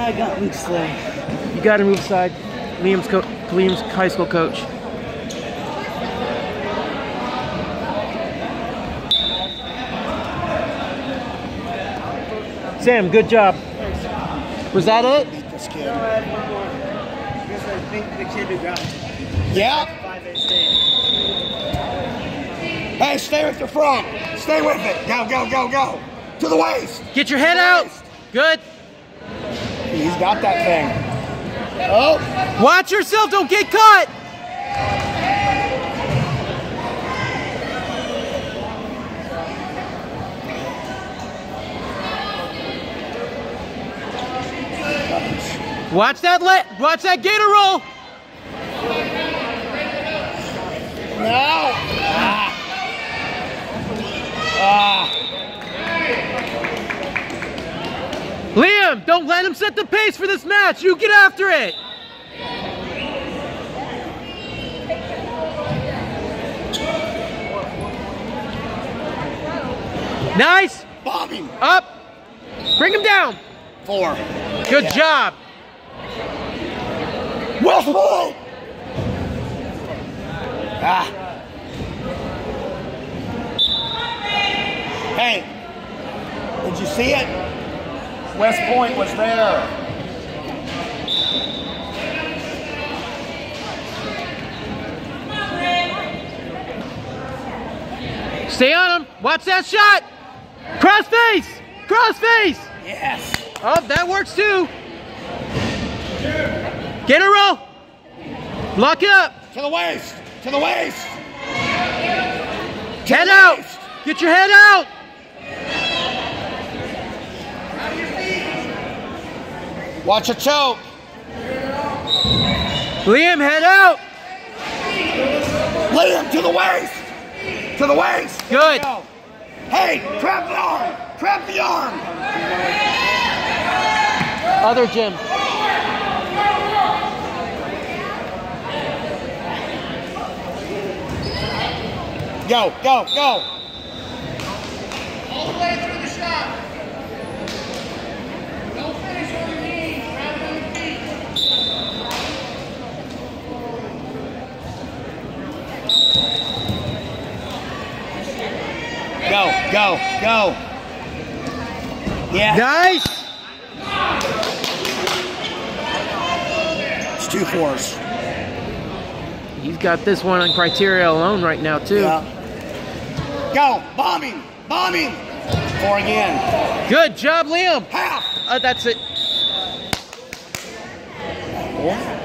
I got weak slow. You got to move aside. Liam's, co Liam's high school coach. Sam, good job. Was that it? This kid. No, I have one more. Because I think the kid who got Yeah. Hey, stay with your front. Stay with it. Go, go, go, go. To the waist. Get your head out. Good. He's got that thing. Oh, Watch yourself. Don't get cut! Watch that let. Watch that gator roll. no. Ah. Liam, don't let him set the pace for this match. You get after it. Nice. Bombing. Up. Bring him down. Four. Good job. West Point. Ah. Hey, did you see it? West Point was there. Stay on him. Watch that shot. Cross face. Cross face. Yes. Oh, that works too. Get a roll. Lock it up. To the waist. To the waist. Head out. Get your head out. Watch a choke. Liam, head out. Liam, to the waist. To the waist. Good. Go. Hey, trap the arm. Trap the arm. Other Jim. Go, go, go. All the way through the shot. Don't finish on your knees. Grab it on your feet. Go, go, go. Yeah. Nice. It's two fours. He's got this one on criteria alone right now too. Yeah. Go, bombing, bombing. Four again. Good job, Liam. Half. Uh, that's it. Four.